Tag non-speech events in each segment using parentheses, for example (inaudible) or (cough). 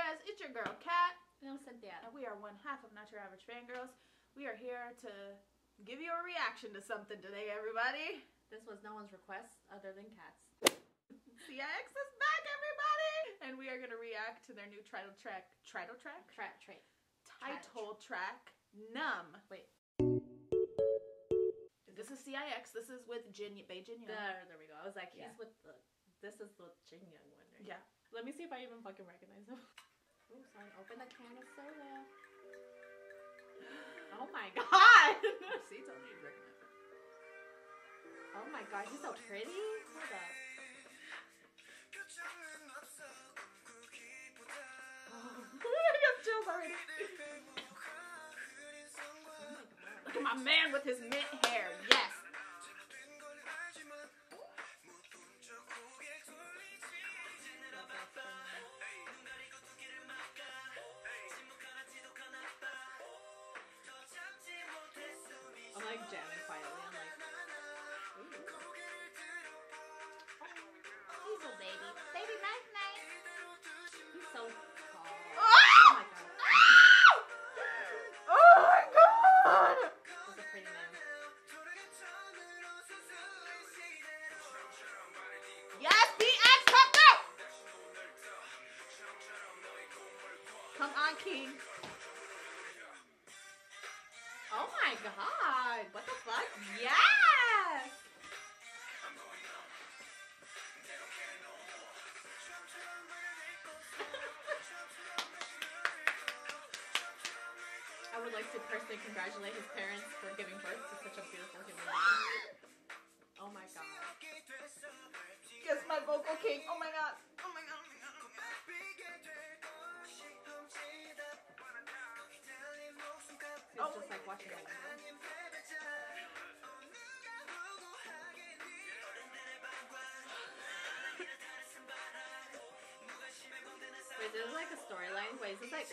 guys? It's your girl Kat, No, Cynthia. and we are one half of Not Your Average Fangirls. We are here to give you a reaction to something today, everybody. This was no one's request other than Kat's. (laughs) CIX is back, everybody! And we are going to react to their new title track, title track? Track, trait. Title track, Numb. Wait. This is CIX. This is with Jin, Bae Jin Young. There, there we go. I was like, he's with the. This is the Jin Young one, right? Yeah. Let me see if I even fucking recognize him. (laughs) Ooh, sorry. Open the can of soda. (gasps) Oh my god! See, told you you'd recognize oh my god, he's so pretty. Hold up. Oh. I got chills already. Oh my. Look at my man with his mint hair. Yes. Like jamming quietly. I'm like, ooh. He's a baby. Baby night night. He's so tall. Oh my god. Oh my god! He's a pretty man. Yes, BX, come through! Come on, King. Oh my god. What the fuck? Yes! (laughs) I would like to personally congratulate his parents for giving birth to such a beautiful human being. Oh my god. Guess my vocal king. Oh my god. Oh my god. God. God. It's Oh. just like watching a Wait, there's like a storyline. Is this like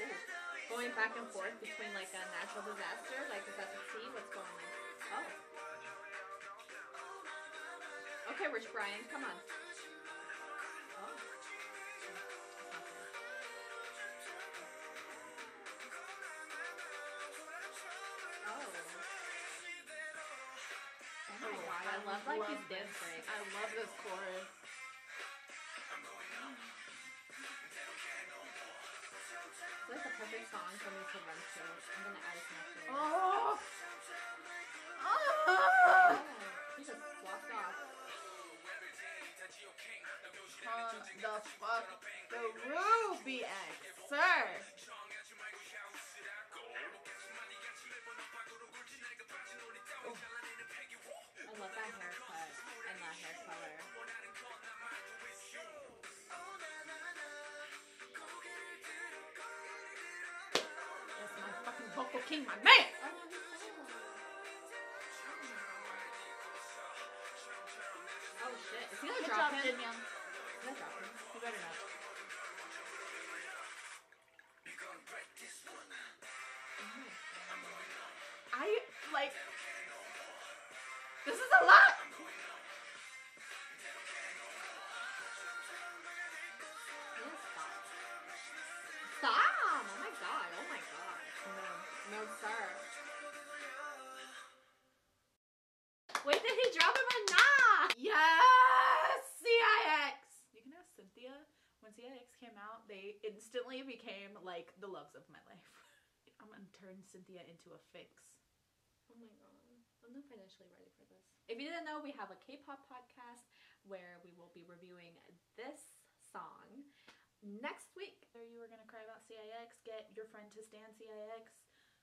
going back and forth between like a natural disaster? Like, is that the sea? What's going on? Oh. Okay, Rich Brian, come on. Oh. Oh. Oh my god, I love like his dance break. I perfect song for me to run to. I'm gonna add it to my. Oh. Oh, Oh. he just walked off. Come the fuck the Ruby X, sir. Vocal king, my man. Oh, no, he's single. Shit. Is he gonna Good drop job, him? Jin Young. Is he gonna drop him? You better not. I like. This is a lot. They instantly became like the loves of my life. (laughs) I'm gonna turn Cynthia into a fix. Oh my god. I'm not financially ready for this. If you didn't know, we have a K-pop podcast where we will be reviewing this song next week. Whether you were gonna cry about CIX, get your friend to stand CIX,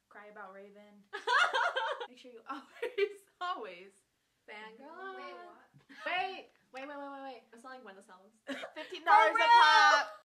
cry about Raven. (laughs) Make sure you always, always Fangirl. Wait? Wait, wait, wait, wait, wait. I'm selling Wendy songs. (laughs) fifteen dollars dollars a a pop.